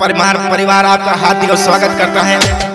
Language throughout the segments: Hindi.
परिवार परिवार आपका हार्दिक स्वागत करता है।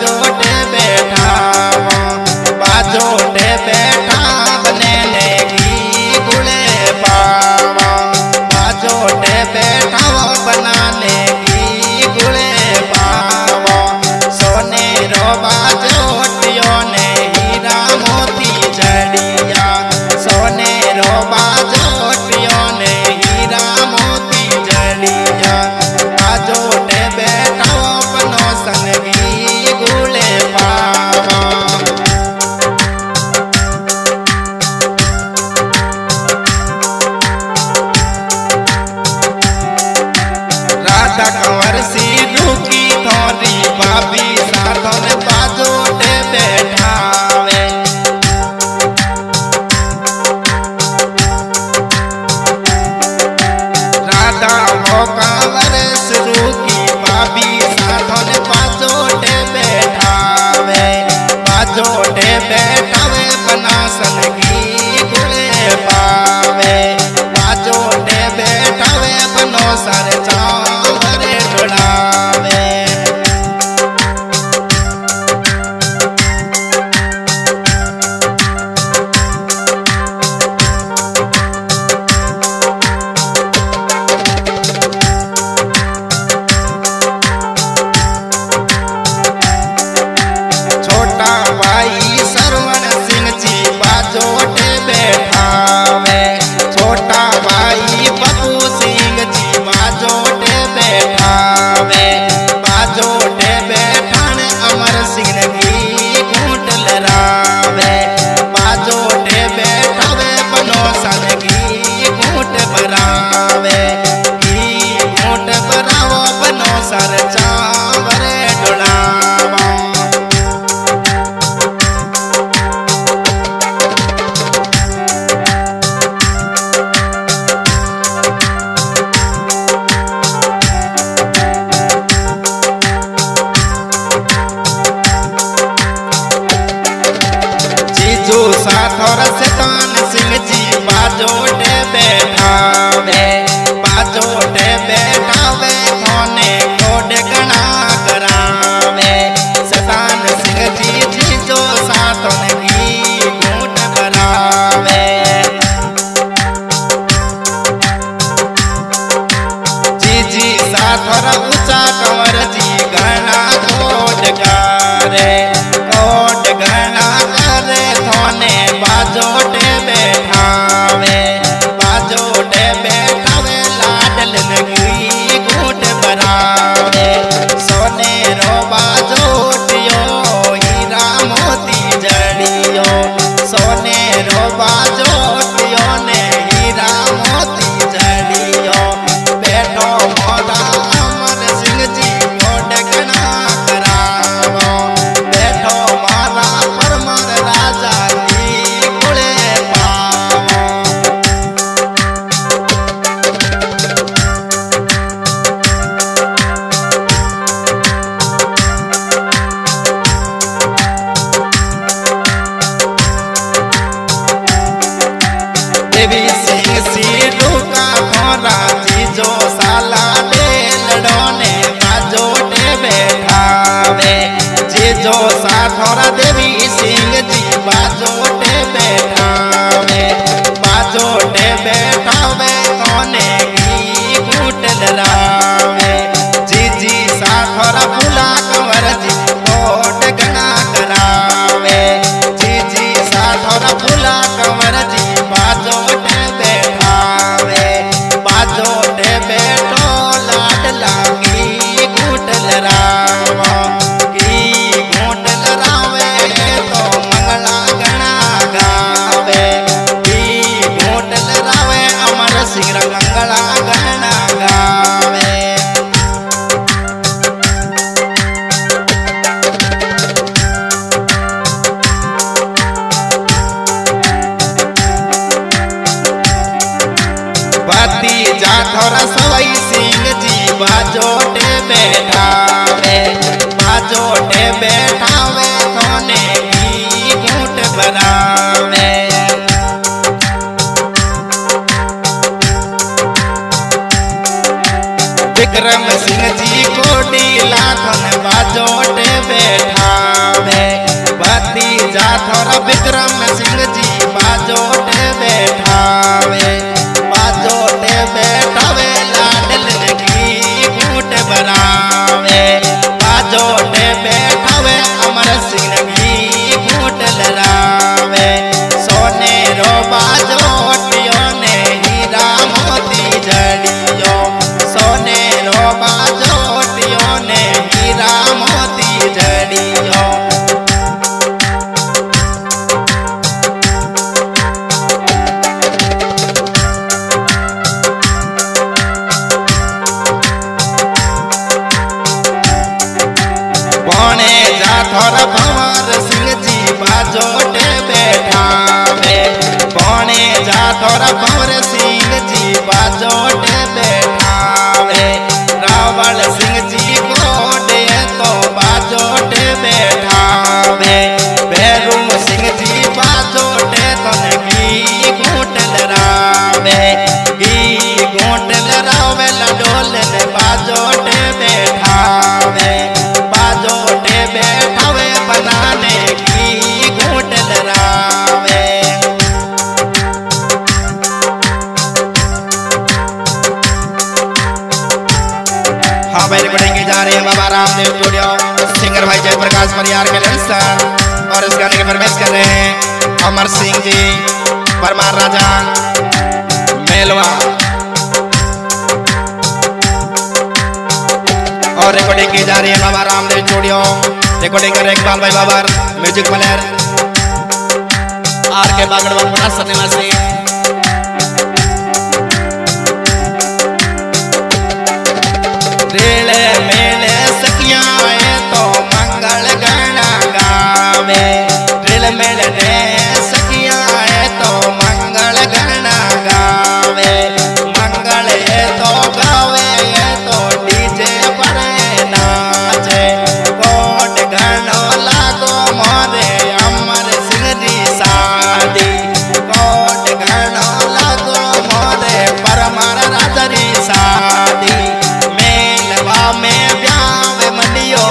जोटे हर से जी बाजोड़ बैठा। बाजो साठौरा देवी सिंह जी बाजो पे बैठा। सवई सिंह जी बाजोटे बैठावे बाजोटे बैठावे, सोने की घूट बनावे। विक्रम सिंह जी को डीला थन बाजोटे बैठावे भतीजा थोड़ा विक्रम सिंह जी बाजोटे बैठावे। गाने के प्रवेश कर रहे हैं। अमर सिंह जी परमार राजा, मेलवा। और रिकॉर्डिंग की जा रही है बाबा रामदेव स्टूडियो। रिकॉर्डिंग कर रहे इकबाल भाई बाबर म्यूज़िक प्लेयर आर के बागड़वा पुरा रेल में जावे मनियो